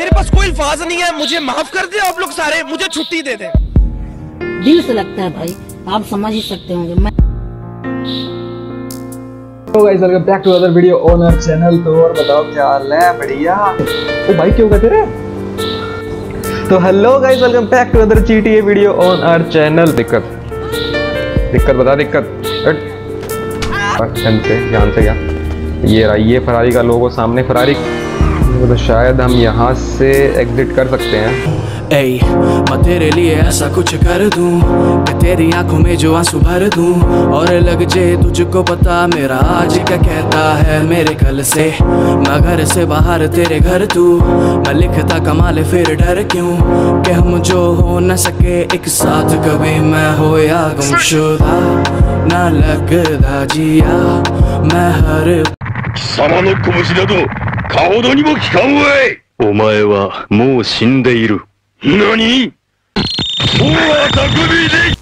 नहीं है मुझे माफ़ कर दे आप लोग सारे मुझे छुट्टी दे दे। दिल से लगता है भाई आप समझ ही सकते होंगे। मैं तो guys welcome back to other video on our channel तो और बताओ क्या हाल है? बढ़िया। ओ भाई क्यों कहते रे तो hello guys welcome back to other GTA video on our channel दिक्कत। दिक्कत बता दिक्कत। हट। ध्यान से ध्यान से क्या ये रहा ये फरारी का लोगो सामने फरारी। तो, तो शायद हम यहाँ से एग्जिट कर सकते हैं। ऐ मैं तेरे लिए ऐसा कुछ कर दूँ। कि तेरी आँखों में जो आँसू भर दूँ। और लग जे तुझको पता मेरा आज क्या कहता है मेरे कल से। मगर से बाहर तेरे घर तू। मैं लिखता कमाल फिर डर क्यों? कि हम जो हो न सके एक साथ। कभी मैं हो या गुमशुदा ना लगदा जिया। मैं हर सलाम अलैकुम मुझे दो। かほどにも効かんわい。お前はもう死んでいる。何？大は匠で